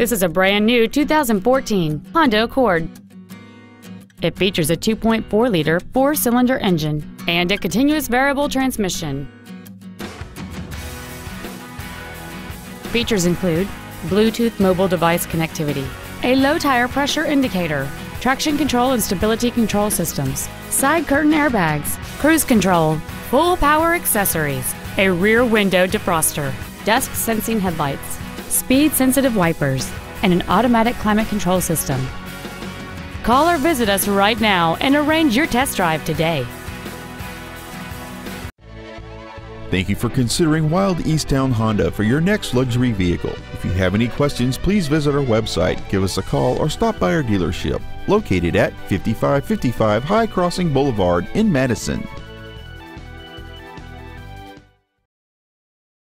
This is a brand new 2014 Honda Accord. It features a 2.4-liter four-cylinder engine and a continuous variable transmission. Features include Bluetooth mobile device connectivity, a low tire pressure indicator, traction control and stability control systems, side curtain airbags, cruise control, full power accessories, a rear window defroster, dusk sensing headlights, speed sensitive wipers, and an automatic climate control system. Call or visit us right now and arrange your test drive today. Thank you for considering Wilde East Towne Honda for your next luxury vehicle. If you have any questions, please visit our website, give us a call, or stop by our dealership located at 5555 High Crossing Boulevard in Madison.